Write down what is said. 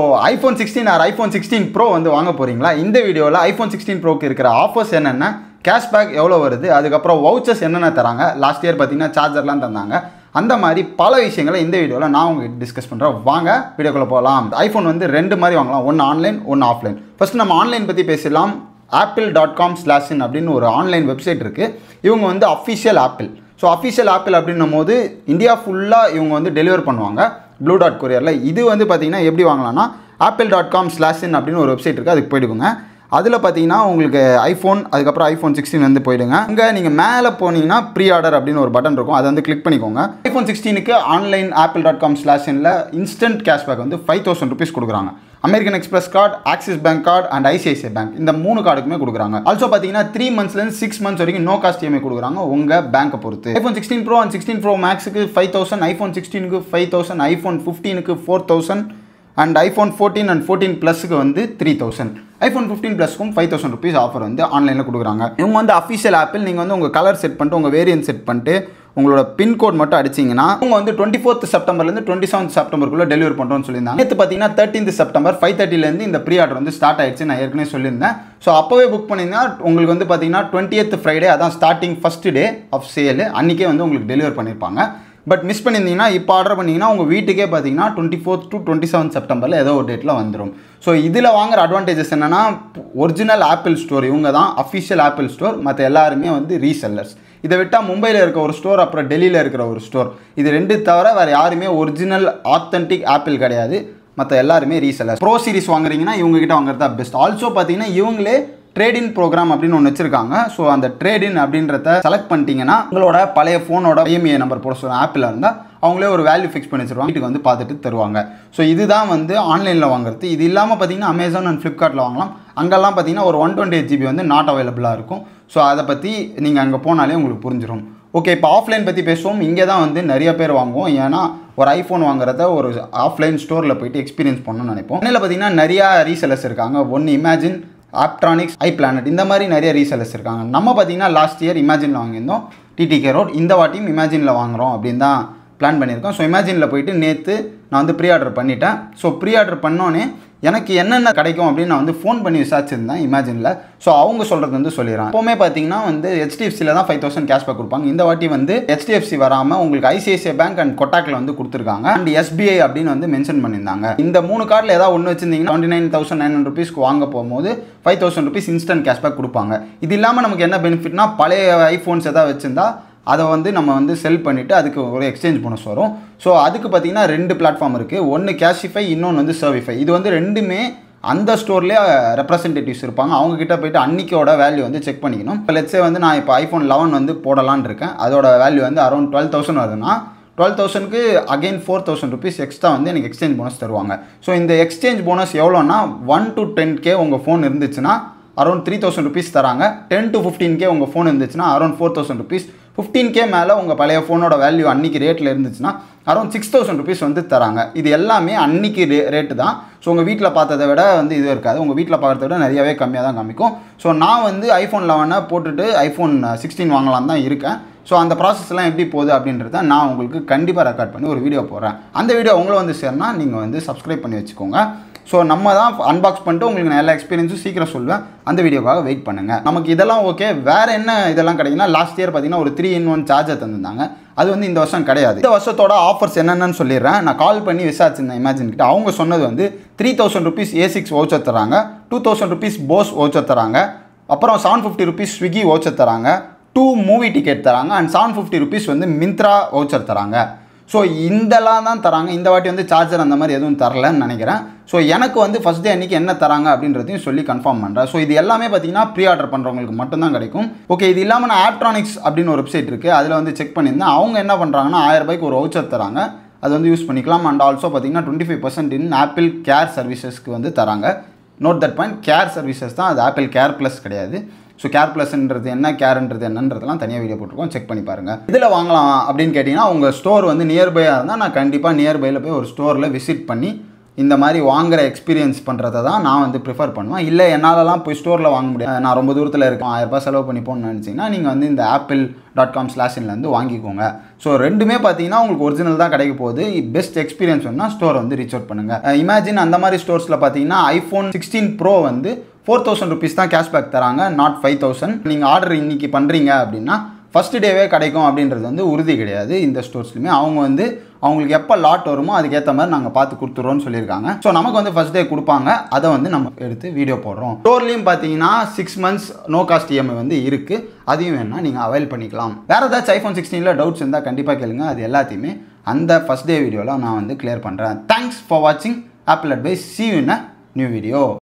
So iPhone sixteen or iPhone sixteen pro வந்து வாங்க போகிறீங்களா இந்த வீடியோவில் ஐஃபோன் சிக்ஸ்டீன் ப்ரோக்கு இருக்கிற ஆஃபர்ஸ் என்னென்ன? கேஷ்பேக் எவ்வளோ வருது? அதுக்கப்புறம் வவுச்சர்ஸ் என்னென்ன தராங்க? லாஸ்ட் இயர் பார்த்தீங்கன்னா சார்ஜர்லாம் தந்தாங்க. அந்த மாதிரி பல விஷயங்களை இந்த வீடியோவில் நான் உங்களுக்கு டிஸ்கஸ் பண்ணுறேன் வாங்க வீடியோக்குள்ளே போகலாம். ஐஃபோன் வந்து ரெண்டு மாதிரி வாங்கலாம். ஒன்று ஆன்லைன் ஒன்று ஆஃப்லைன் ஃபஸ்ட் நம்ம ஆன்லைன் பற்றி பேசலாம் ஆப்பிள் டாட் காம் ஸ்லாஷின் அப்படின்னு ஒரு ஆன்லைன் வெப்சைட் இருக்குது இவங்க வந்து official Apple so official Apple அப்படின்னும் போது இந்தியா ஃபுல்லாக இவங்க வந்து டெலிவர் பண்ணுவாங்க. ப்ளூ டாட் கொரியரில் இது வந்து பார்த்தீங்கன்னா எப்படி வாங்கலாம்னா ஆப்பிள் டாட் காம் ஸ்லாஷின் அப்படின்னு ஒரு வெப்சைட் இருக்குது அதுக்கு போயிடுங்க. அதில் பார்த்தீங்கன்னா உங்களுக்கு ஐஃபோன் அதுக்கப்புறம் ஐஃபோன் சிக்ஸ்டீன் வந்து போயிடுங்க. அங்கே நீங்கள் மேலே போனீங்கன்னா ப்ரீ ஆர்டர் அப்படின்னு ஒரு பட்டன் இருக்கும் அதை வந்து கிளிக் பண்ணிக்கோங்க. ஐஃபோன் சிக்ஸ்டீனுக்கு ஆன்லைன் ஆப்பிள் டாட் காம் ஸ்லாஷனில் இன்ஸ்டன்ட் கேஷ்பேக் வந்து ஃபைவ் தௌசண்ட் ருபீஸ் கொடுக்குறாங்க. American Express card Axis bank card and ICICI bank இந்த மூணு கார்டுக்குமே கொடுக்குறாங்க. ஆல்சோ பார்த்தீங்கன்னா த்ரீ மந்த்ஸ்லேருந்து சிக்ஸ் மந்த்ஸ் வரைக்கும் நோ காஸ்ட் இஎம்ஐ கொடுக்குறாங்க உங்கள் பேங்க்கை பொறுத்து. IPhone sixteen pro and sixteen pro மேக்ஸுக்கு five thousand iPhone சிக்ஸ்டீனுக்கு five thousand iPhone ஃபிஃப்டீனுக்கு four thousand and iPhone fourteen and fourteen ப்ளஸுக்கு வந்து த்ரீ தௌசண்ட் ஐஃபோன் ஃபிஃப்டீன் ப்ளஸ்க்கும் ஃபைவ் தௌசண்ட் ருபீஸ் ஆஃபர் வந்து ஆன்லைனில் கொடுக்குறாங்க. இவங்க வந்து அஃபிஷியல் ஆப்பிள் நீங்கள் வந்து உங்கள் கலர் செட் பண்ணிட்டு உங்கள் வேரியன்ட் செட் பண்ணிட்டு உங்களோட பின்கோட் மட்டும் அடிச்சிங்கன்னா அவங்க வந்து டுவெண்ட்டி ஃபோர்த் செப்டம்பர்லேருந்து டுவெண்ட்டி செவன்த் செப்டம்பருக்குள்ளே டெலிவரி பண்ணுறோம்னு சொல்லியிருந்தாங்க. நேற்று பார்த்தீங்கன்னா தேர்ட்டீன்த் செப்டம்பர் ஃபைவ் தேர்ட்டிலேருந்து இந்த ப்ரீ ஆர்டர் வந்து ஸ்டார்ட் ஆயிடுச்சு நான் ஏற்கனவே சொல்லியிருந்தேன். ஸோ அப்போவே புக் பண்ணியிருந்தா உங்களுக்கு வந்து பார்த்தீங்கன்னா டுவெண்ட்டி ஃப்ரைடே அதான் starting first day of sale அன்றைக்கே வந்து உங்களுக்கு டெலிவர் பண்ணியிருப்பாங்க. பட் மிஸ் பண்ணியிருந்தீங்கன்னா இப்போ ஆர்டர் பண்ணிங்கன்னா உங்கள் வீட்டுக்கே பார்த்தீங்கன்னா twenty fourth to twenty seven செப்டம்பரில் ஏதோ ஒரு டேட்டில் வந்துடும் ஸோ இதில் வாங்குற அட்வான்டேஜஸ் என்னென்னா ஒரிஜினல் ஆப்பிள் ஸ்டோர் இவங்க தான் அஃபிஷியல் ஆப்பிள் ஸ்டோர் மற்ற எல்லாருமே வந்து ரீசெல்லர்ஸ் இதை விட்டால் மும்பையில் இருக்க ஒரு ஸ்டோர் அப்புறம் டெல்லியில் இருக்கிற ஒரு ஸ்டோர். இது ரெண்டு தவிர வேறு யாருமே ஒரிஜினல் ஆத்தென்டிக் ஆப்பிள் கிடையாது. மற்ற எல்லாருமே ரீசெல்லர்ஸ் ப்ரோ சீரிஸ் வாங்குறீங்கன்னா இவங்க கிட்ட வாங்குறது தான் பெஸ்ட் ஆல்சோ பார்த்தீங்கன்னா இவங்களே ட்ரேடின் ப்ரோக்ராம் அப்படின்னு ஒன்று வச்சிருக்காங்க. ஸோ அந்த ட்ரேடின் அப்படின்றத செலக்ட் பண்ணிட்டீங்கன்னா உங்களோட பழைய ஃபோனோட ஐஎம்ஏ நம்பர் போட சொல்லுவாங்க ஆப்பில் இருந்தால் அவங்களே ஒரு வேல்யூ ஃபிக்ஸ் பண்ணி வச்சுருவாங்க. வீட்டுக்கு வந்து பார்த்துட்டு தருவாங்க. ஸோ இதுதான் வந்து ஆன்லைனில் வாங்குறது. இது இல்லாமல் பார்த்தீங்கன்னா அமேசான் அண்ட் ஃப்ளிப்கார்ட்டில் வாங்கலாம். அங்கெல்லாம் பார்த்தீங்கன்னா ஒரு ஒன் டுவெண்ட்டி எயிட் ஜிபி வந்து நாட் அவைலபிளாக இருக்கும். ஸோ அதை பற்றி நீங்கள் அங்கே போனாலே உங்களுக்கு புரிஞ்சிடும் ஓகே இப்போ ஆஃப்லைன் பற்றி பேசுவோம். இங்கே தான் வந்து நிறைய பேர் வாங்குவோம். ஏன்னா ஒரு ஐஃபோன் வாங்குறத ஒரு ஆஃப்லைன் ஸ்டோரில் போயிட்டு எக்ஸ்பீரியன்ஸ் பண்ணணும்னு நினைப்போம். இதில் பார்த்தீங்கன்னா நிறையா ரீசெலர்ஸ் இருக்காங்க. ஒன்று இமேஜின் ஆப்ட்ரானிக்ஸ் ஐ பிளானட் இந்த மாதிரி நிறைய ரீசெலர்ஸ் இருக்காங்க. நம்ம பார்த்தீங்கன்னா லாஸ்ட் இயர் இமேஜினில் வாங்கியிருந்தோம். டிடிகே ரோட் இந்த வாட்டியும் இமேஜினில் வாங்குகிறோம் அப்படின்னு தான் பிளான் பண்ணியிருக்கோம். ஸோ இமேஜினில் போயிட்டு நேற்று நான் வந்து ப்ரீ ஆர்டர் பண்ணிட்டேன். ஸோ ப்ரீ ஆர்டர் பண்ணோன்னே எனக்கு என்னென்ன கிடைக்கும் அப்படின்னு நான் வந்து ஃபோன் பண்ணி விசாரிச்சிருந்தேன் இமேஜினில் ஸோ அவங்க சொல்கிறது வந்து சொல்லிடுறேன் எப்போவுமே பார்த்தீங்கன்னா வந்து ஹெச்டிஎஃப்சியில் தான் ஃபைவ் தௌசண்ட் கேஷ்பேக் கொடுப்பாங்க. இந்த வாட்டி வந்து ஹெச்டிஎஃப்சி வராமல் உங்களுக்கு ஐசிஐசிஐ பேங்க் அண்ட் கொட்டாக்கில் வந்து கொடுத்துருக்காங்க. அண்ட் எஸ்பிஐ அப்படின்னு வந்து மென்ஷன் பண்ணியிருந்தாங்க. இந்த மூணு கார்டில் ஏதாவது ஒன்று வச்சிருந்தீங்கன்னா twenty nine thousand nine hundred ருபீஸ்க்கு வாங்க போகும்போது five thousand rupees instant cashback கொடுப்பாங்க. இது இல்லாமல் நமக்கு என்ன பெனிஃபிட்னா பழைய ஐஃபோன்ஸ் எதாவது வச்சிருந்தா அதை வந்து நம்ம வந்து செல் பண்ணிவிட்டு அதுக்கு ஒரு எக்ஸ்சேஞ்ச் போனஸ் வரும். ஸோ அதுக்கு பார்த்தீங்கன்னா ரெண்டு பிளாட்ஃபார்ம் இருக்குது ஒன்று கேஷிஃபை இன்னொன்று வந்து சர்விஃபை இது வந்து ரெண்டுமே அந்த ஸ்டோர்லேயே ரெப்ரசன்டேட்டிவ்ஸ் இருப்பாங்க. அவங்கக்கிட்ட போயிட்டு அன்றைக்கோட வேல்யூ வந்து செக் பண்ணிக்கணும். இப்போ லெட்ஸே வந்து நான் இப்போ ஐஃபோன் லெவன் வந்து போடலான்னு இருக்கேன். அதோட வேல்யூ வந்து அரௌண்ட் டுவெல் தௌசண்ட் வருதுன்னா டுவெல் தௌசண்ட்க்கு again four thousand rupees extra வந்து எனக்கு எக்ஸ்சேஞ்ச் போனஸ் தருவாங்க. ஸோ இந்த எக்ஸ்சேஞ்ச் போனஸ் எவ்வளோன்னா ஒன் டு டென் கே உங்கள் ஃபோன் இருந்துச்சுன்னா அரௌண்ட் த்ரீ தௌசண்ட் ருபீஸ் தராங்க. டென் டு ஃபிஃப்டீன் கே உங்கள் ஃபோன் இருந்துச்சுன்னா around four thousand rupees fifteen K மேலே உங்கள் பழைய ஃபோனோட வேல்யூ அன்றைக்கி ரேட்டில் இருந்துச்சுன்னா அரௌண்ட் சிக்ஸ் தௌசண்ட் ருபீஸ் வந்து தராங்க. இது எல்லாமே அன்றைக்கி ரே ரேட்டு தான். ஸோ உங்கள் வீட்டில் பார்த்ததை விட வந்து இது இருக்காது. உங்கள் வீட்டில் பார்க்குறத விட நிறையவே கம்மியாக தான் காமிக்கும். ஸோ நான் வந்து ஐஃபோன் லெவனை போட்டுட்டு ஐஃபோன் சிக்ஸ்டீன் வாங்கலாம் தான் இருக்கேன். ஸோ அந்த ப்ராசஸ்லாம் எப்படி போகுது அப்படின்றத நான் உங்களுக்கு கண்டிப்பாக ரெக்கார்ட் பண்ணி ஒரு வீடியோ போடுறேன். அந்த வீடியோ உங்களை வந்து சேர்னா நீங்கள் வந்து சப்ஸ்கிரைப் பண்ணி வச்சுக்கோங்க. ஸோ நம்ம தான் அன்பாக்ஸ் பண்ணிட்டு உங்களுக்கு நான் எல்லா எக்ஸ்பீரியன்ஸும் சீக்கிரம் சொல்லுவேன் அந்த வீடியோக்காக வெயிட் பண்ணுங்கள் நமக்கு இதெல்லாம் ஓகே வேறு என்ன இதெல்லாம் கிடைக்குன்னா லாஸ்ட் இயர் பார்த்தீங்கன்னா ஒரு த்ரீ இன் ஒன் சார்ஜர் தந்திருந்தாங்க. அது வந்து இந்த வருஷம் கிடையாது. இந்த வருஷத்தோட ஆஃபர்ஸ் என்னென்னு சொல்லிடுறேன். நான் கால் பண்ணி விசாரிச்சிருந்தேன் இமேஜின் கிட்ட. அவங்க சொன்னது வந்து three thousand rupees A six voucher தராங்க two thousand rupees Bose voucher தராங்க அப்புறம் seven fifty rupees Swiggy voucher தராங்க டூ மூவி டிக்கெட் தராங்க அண்ட் செவன் ஃபிஃப்டி ருபீஸ் வந்து மிந்த்ரா ஓச்சர் தராங்க ஸோ இந்தெல்லாம் தான் தராங்க. இந்த வாட்டி வந்து சார்ஜர் அந்த மாதிரி எதுவும் தரலன்னு நினைக்கிறேன். ஸோ எனக்கு வந்து ஃபஸ்ட் டே அன்றைக்கி என்ன தராங்க அப்படின்றதையும் சொல்லி கன்ஃபார்ம் பண்ணுறேன் ஸோ இது எல்லாமே பார்த்தீங்கன்னா ப்ரீ ஆர்டர் பண்ணுறவங்களுக்கு மட்டும்தான் கிடைக்கும். ஓகே இது இல்லாமல் நான் ஆப்ட்ரானிக்ஸ் அப்படின்னு ஒரு வெப்சைட் இருக்குது அதில் வந்து செக் பண்ணியிருந்தேன். அவங்க என்ன பண்ணுறாங்கன்னா ஆயிரம் ரூபாய்க்கு ஒரு வவுச்சர் தராங்க. அது வந்து யூஸ் பண்ணிக்கலாம். அண்ட் ஆல்சோ பார்த்தீங்கன்னா twenty five percent in Apple care சர்வீசஸ்க்கு வந்து தராங்க. Note that point care services தான். அது ஆப்பிள் கேர் ப்ளஸ் கிடையாது. ஸோ கேர் ப்ளஸ்ன்றது என்ன? கேர்ன்றது என்னன்றதெல்லாம் தனியாக வீடியோ போட்டிருக்கோம். செக் பண்ணி பாருங்கள் இதில் வாங்கலாம் அப்படின்னு கேட்டிங்கன்னா உங்கள் ஸ்டோர் வந்து நியர்பையாக இருந்தால் நான் கண்டிப்பாக நியர்பையில் போய் ஒரு ஸ்டோரில் விசிட் பண்ணி இந்த மாதிரி வாங்குற எக்ஸ்பீரியன்ஸ் பண்ணுறதை தான் நான் வந்து ப்ரிஃபர் பண்ணுவேன். இல்லை என்னாலலாம் போய் ஸ்டோரில் வாங்க முடியாது. நான் ரொம்ப தூரத்தில் இருக்கேன். ஆயிரரூபா செலவு பண்ணி போகணும்னு நினச்சிங்கன்னா நீங்கள் வந்து இந்த ஆப்பிள் டாட் காம் ஸ்லாஷின்லேருந்து வாங்கிக்கோங்க. ஸோ ரெண்டுமே பார்த்தீங்கன்னா உங்களுக்கு ஒரிஜினல் தான் கிடைக்க போகுது. பெஸ்ட் எக்ஸ்பீரியன்ஸ் வேணுன்னா ஸ்டோர் வந்து ரீச் அவுட் பண்ணுங்கள் இமேஜின் அந்த மாதிரி ஸ்டோர்ஸில் பார்த்தீங்கன்னா ஐஃபோன் சிக்ஸ்டீன் ப்ரோ வந்து ஃபோர் தௌசண்ட் ருபீஸ் தான் கேஷ்பேக் தராங்க நாட் ஃபைவ் தௌசண்ட் நீங்கள் ஆர்டர் இன்றைக்கி பண்ணுறீங்க அப்படின்னா ஃபஸ்ட்டு டேவே கிடைக்கும் அப்படின்றது வந்து உறுதி கிடையாது. இந்த ஸ்டோர்ஸ்லையுமே அவங்க வந்து அவங்களுக்கு எப்போ லாட் வருமோ அதுக்கேற்ற மாதிரி நாங்கள் பார்த்து கொடுத்துட்றோம்னு சொல்லியிருக்காங்க. ஸோ நமக்கு வந்து ஃபஸ்ட் டே கொடுப்பாங்க. அதை வந்து நம்ம எடுத்து வீடியோ போடுறோம். ஸ்டோர்லேயும் பார்த்தீங்கன்னா six months no cost EMI வந்து இருக்குது அதையும் வேணால் நீங்கள் அவைல் பண்ணிக்கலாம். வேறு ஏதாச்சும் ஐஃபோன் சிக்ஸ்டீனில் டவுட்ஸ் இருந்தால் கண்டிப்பாக கேளுங்க. அது எல்லாத்தையுமே அந்த ஃபஸ்ட் டே வீடியோவில் நான் வந்து கிளியர் பண்ணுறேன் தேங்க்ஸ் ஃபார் வாட்சிங் Apple advice see you in a new video